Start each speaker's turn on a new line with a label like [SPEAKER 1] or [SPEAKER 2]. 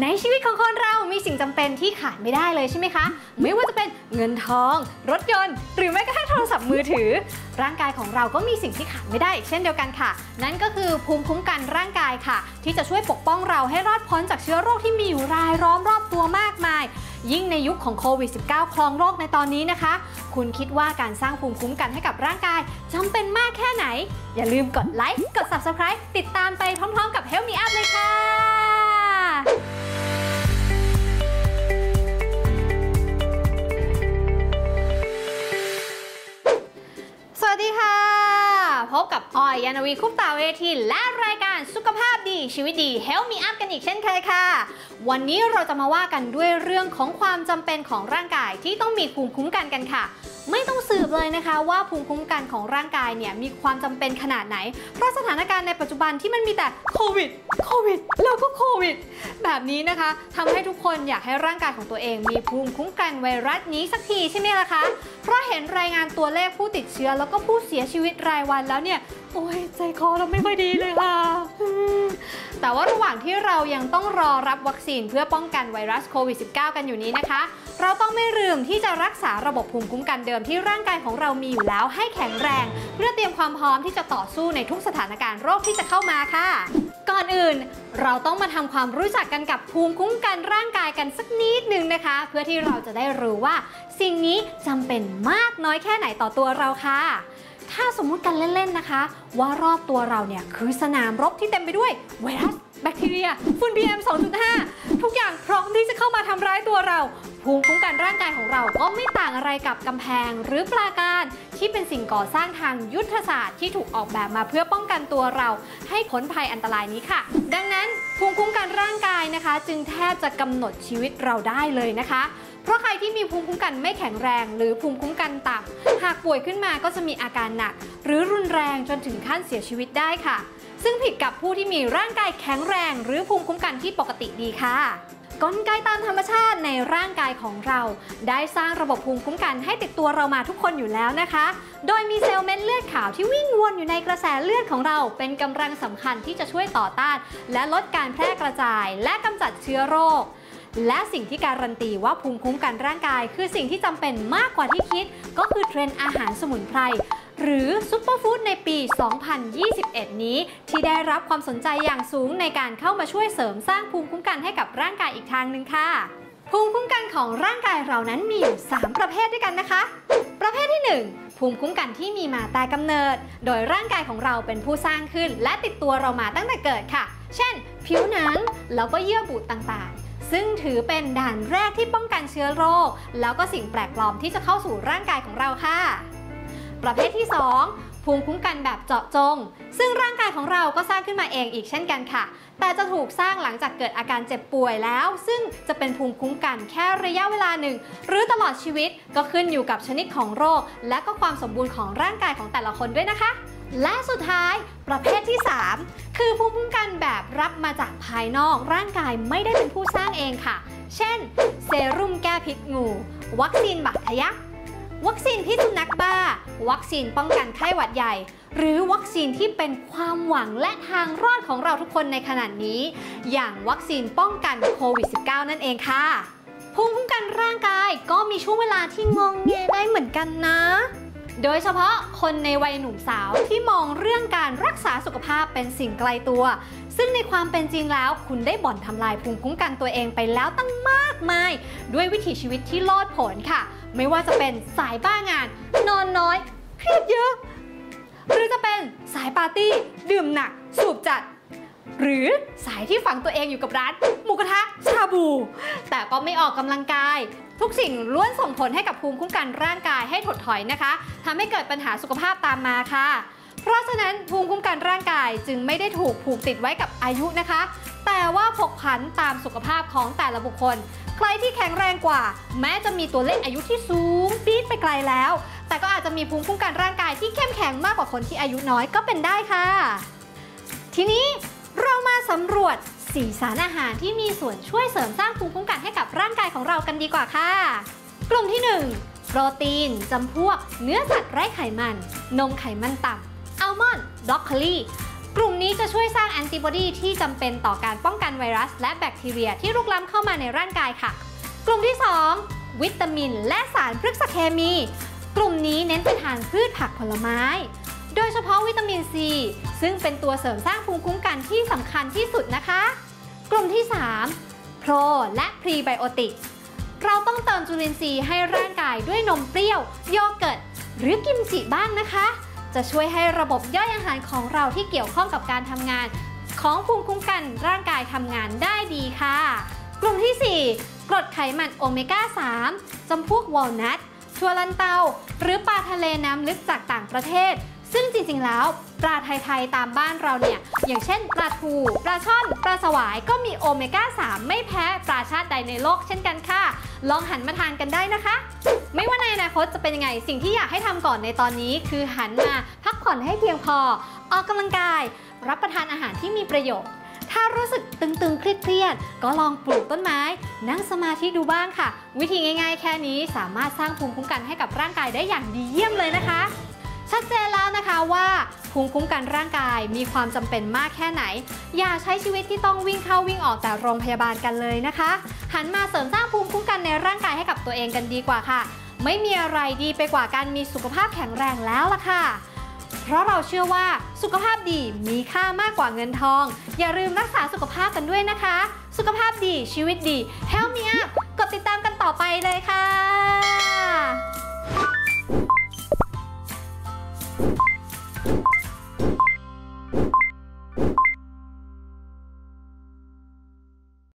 [SPEAKER 1] ในชีวิตของคนเรามีสิ่งจำเป็นที่ขาดไม่ได้เลยใช่ไหมคะ ไม่ว่าจะเป็นเงินทอง รถยนต์ หรือแม้กระทั่งโทรศัพท์มือถือ ร่างกายของเราก็มีสิ่งที่ขาดไม่ได้อีกเช่นเดียวกันค่ะ นั่นก็คือภูมิคุ้มกันร่างกายค่ะ ที่จะช่วยปกป้องเราให้รอดพ้นจากเชื้อโรคที่มีอยู่รายล้อมรอบตัวมากมาย ยิ่งในยุคของโควิด -19 ครองโลกในตอนนี้นะคะ คุณคิดว่าการสร้างภูมิคุ้มกันให้กับร่างกายจำเป็นมากแค่ไหน อย่าลืมกดไลค์กด Subscribe ติดตามไปพร้อม ๆ กับ Help Me Up เลยค่ะ ดีค่ะ พบกับออยยานวีคุปตาเวทีและรายการสุขภาพดีชีวิตดี Help Me Up กันอีกเช่นเคยค่ะ วันนี้เราจะมาว่ากันด้วยเรื่องของความจำเป็นของร่างกายที่ต้องมีภูมิคุ้มกันกันค่ะไม่ต้องสืบเลยนะคะว่าภูมิคุ้มกันของร่างกายเนี่ยมีความจำเป็นขนาดไหน เพราะสถานการณ์ในปัจจุบันที่มันมีแต่โควิด โควิด แล้วก็โควิด แบบนี้นะคะทำให้ทุกคนอยากให้ร่างกายของตัวเองมีภูมิคุ้มกันไวรัสนี้สักทีใช่ไหมล่ะคะ เพราะเห็นรายงานตัวเลขผู้ติดเชื้อแล้วก็ผู้เสียชีวิตรายวันแล้วเนี่ยโอ้ยใจคอเราไม่ค่อยดีเลยค่ะ แต่ว่าระหว่างที่เรายังต้องรอรับวัคซีนเพื่อป้องกันไวรัสโควิด -19 กันอยู่นี้นะคะ เราต้องไม่ลืมที่จะรักษาระบบภูมิคุ้มกันเดิมที่ร่างกายของเรามีอยู่แล้วให้แข็งแรง เพื่อเตรียมความพร้อมที่จะต่อสู้ในทุกสถานการณ์โรคที่จะเข้ามาค่ะ ก่อนอื่น เราต้องมาทำความรู้จักกันกับภูมิคุ้มกันร่างกายกันสักนิดหนึ่งนะคะ เพื่อที่เราจะได้รู้ว่า สิ่งนี้จำเป็นมากน้อยแค่ไหนต่อตัวเราค่ะ ถ้าสมมุติกันเล่นๆนะคะ ว่ารอบตัวเราเนี่ยคือสนามรบที่เต็มไปด้วยไวรัสแบคทีเรียฝุ่น PM 2.5 ทุกอย่างพร้อมที่จะเข้ามาทำร้ายตัวเรา ภูมิคุ้มกันร่างกายของเราก็ไม่ต่างอะไรกับกำแพงหรือปราการที่เป็นสิ่งก่อสร้างทางยุทธศาสตร์ที่ถูกออกแบบมาเพื่อป้องกันตัวเรา ให้พ้นภัยอันตรายนี้ค่ะ ดังนั้นภูมิคุ้มกันร่างกายนะคะ จึงแทบจะกำหนดชีวิตเราได้เลยนะคะ เพราะใครที่มีภูมิคุ้มกันไม่แข็งแรง หรือภูมิคุ้มกันต่ำหากป่วยขึ้นมาก็จะมีอาการหนัก หรือรุนแรงจนถึงขั้นเสียชีวิตได้ค่ะ ซึ่งผิดกับผู้ที่มีร่างกายแข็งแรง หรือภูมิคุ้มกันที่ปกติดีค่ะกลไกตามธรรมชาติในร่างกายของเรา ได้สร้างระบบภูมิคุ้มกันให้ติดตัวเรามาทุกคนอยู่แล้วนะคะ โดยมีเซลล์เม็ดเลือดขาวที่วิ่งวนอยู่ในกระแสเลือดของเรา เป็นกำลังสำคัญที่จะช่วยต่อต้าน และลดการแพร่กระจาย และกำจัดเชื้อโรค และสิ่งที่การันตีว่าภูมิคุ้มกันร่างกาย คือสิ่งที่จำเป็นมากกว่าที่คิด ก็คือเทรนด์อาหารสมุนไพรหรือ superfood ในปี 2021 นี้ ที่ได้รับความสนใจอย่างสูงในการเข้ามาช่วยเสริมสร้างภูมิคุ้มกันให้กับร่างกายอีกทางหนึ่งค่ะ ภูมิคุ้มกันของร่างกายเรานั้นมีอยู่ 3 ประเภทด้วยกันนะคะ ประเภทที่ 1 ภูมิคุ้มกันที่มีมาแต่กำเนิด โดยร่างกายของเราเป็นผู้สร้างขึ้น และติดตัวเรามาตั้งแต่เกิดค่ะ เช่น ผิวหนังแล้วก็เยื่อบุต่างๆ ซึ่งถือเป็นด่านแรกที่ป้องกันเชื้อโรค แล้วก็สิ่งแปลกปลอมที่จะเข้าสู่ร่างกายของเราค่ะ ประเภทที่ 2 ภูมิคุ้มกันแบบเจาะจง ซึ่งร่างกายของเราก็สร้างขึ้นมาเองอีกเช่นกันค่ะ แต่จะถูกสร้างหลังจากเกิดอาการเจ็บป่วยแล้ว ซึ่งจะเป็นภูมิคุ้มกันแค่ระยะเวลาหนึ่ง หรือตลอดชีวิตก็ขึ้นอยู่กับชนิดของโรค และก็ความสมบูรณ์ของร่างกายของแต่ละคนด้วยนะคะ และสุดท้ายประเภทที่ 3 คือภูมิคุ้มกันแบบรับมาจากภายนอกร่างกายไม่ได้เป็นผู้สร้างเองค่ะ เช่น เซรุ่มแก้พิษงู วัคซีนบาดทะยักวัคซีนพิษสุนัขบ้า วัคซีนป้องกันไข้หวัดใหญ่ หรือวัคซีนที่เป็นความหวังและทางรอดของเราทุกคนในขณะนี้ อย่างวัคซีนป้องกันโควิด -19 นั่นเองค่ะภูมิคุ้มกันร่างกายก็มีช่วงเวลาที่งงแงได้เหมือนกันนะ โดยเฉพาะคนในวัยหนุ่มสาวที่มองเรื่องการรักษาสุขภาพเป็นสิ่งไกลตัว ซึ่งในความเป็นจริงแล้ว คุณได้บ่อนทำลายภูมิคุ้มกันตัวเองไปแล้วตั้งมากมาย ด้วยวิถีชีวิตที่โลดโผนค่ะ ไม่ว่าจะเป็นสายบ้างาน นอนน้อย เครียดเยอะ หรือจะเป็นสายปาร์ตี้ ดื่มหนัก สูบจัด หรือสายที่ฝังตัวเองอยู่กับร้านหมูกระทะชาบู แต่ก็ไม่ออกกำลังกาย ทุกสิ่งล้วนส่งผลให้กับภูมิคุ้มกันร่างกายให้ถดถอยนะคะทำให้เกิดปัญหาสุขภาพตามมาค่ะ เพราะฉะนั้นภูมิคุ้มกันร่างกายจึงไม่ได้ถูกผูกติดไว้กับอายุนะคะ แต่ว่าผกผันตามสุขภาพของแต่ละบุคคล ใครที่แข็งแรงกว่า แม้จะมีตัวเลขอายุที่สูงปี๊ดไปไกลแล้ว แต่ก็อาจจะมีภูมิคุ้มกันร่างกายที่เข้มแข็งมากกว่าคนที่อายุน้อยก็เป็นได้ค่ะ ทีนี้ เรามาสำรวจสีสารอาหารที่มีส่วนช่วยเสริมสร้างภูมิคุ้มกันให้กับร่างกายของเรากันดีกว่าค่ะ กลุ่มที่ 1 โปรตีนจำพวก เนื้อสัตว์ไร้ไขมัน นมไขมันต่ำอัลมอนด์บรอกโคลีกลุ่มนี้จะช่วยสร้างแอนติบอดีที่จำเป็นต่อการป้องกันไวรัส และแบคทีเรียที่ลุกล้ำเข้ามาในร่างกายค่ะ กลุ่มที่ 2 วิตามิน และสารพฤกษเคมี กลุ่มนี้เน้นไปทางพืชผักผลไม้ โดยเฉพาะวิตามินซี ซึ่งเป็นตัวเสริมสร้างภูมิคุ้มกันที่สำคัญที่สุดนะคะ กลุ่มที่ 3 โปรและพรีไบโอติกเราต้องเติมจุลินทรีย์ให้ร่างกายด้วยนมเปรี้ยว โยเกิร์ต หรือกิมจิบ้างนะคะ จะช่วยให้ระบบย่อยอาหารของเราที่เกี่ยวข้องกับการทำงาน ของภูมิคุ้มกันร่างกายทำงานได้ดีค่ะ กลุ่มที่ 4 กรดไขมันโอเมก้า 3จำพวกวอลนัทชัวลันเตา หรือปลาทะเลน้ำลึกจากต่างประเทศ ซึ่งจริงๆแล้วปลาไทยๆตามบ้านเราเนี่ย อย่างเช่นปลาทูปลาช่อนปลาสวายก็มีโอเมก้า 3 ไม่แพ้ปลาชาติใดในโลกเช่นกันค่ะ ลองหันมาทานกันได้นะคะ ไม่ว่าในอนาคตจะเป็นยังไง สิ่งที่อยากให้ทำก่อนในตอนนี้ คือหันมาพักผ่อนให้เพียงพอ ออกกำลังกาย รับประทานอาหารที่มีประโยชน์ถ้ารู้สึกตึงๆ เครียดๆ ก็ลองปลูกต้นไม้ นั่งสมาธิดูบ้างค่ะ วิธีง่ายๆ แค่นี้สามารถสร้างภูมิคุ้มกันให้กับร่างกายได้อย่างดีเยี่ยมเลยนะคะะว่าภูมิคุ้มกันร่างกายมีความจำเป็นมากแค่ไหน อย่าใช้ชีวิตที่ต้องวิ่งเข้าวิ่งออกแต่โรงพยาบาลกันเลยนะคะ หันมาเสริมสร้างภูมิคุ้มกันในร่างกายให้กับตัวเองกันดีกว่าค่ะ ไม่มีอะไรดีไปกว่าการมีสุขภาพแข็งแรงแล้วล่ะค่ะเพราะเราเชื่อว่าสุขภาพดีมีค่ามากกว่าเงินทอง อย่าลืมรักษาสุขภาพกันด้วยนะคะ สุขภาพดีชีวิตดี Help me up กดติดตามกันต่อไปเลยค่ะ